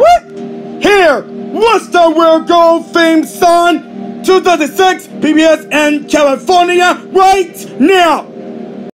What? Here, what's the world? Gold Fame song? 2006 PBS in California right now.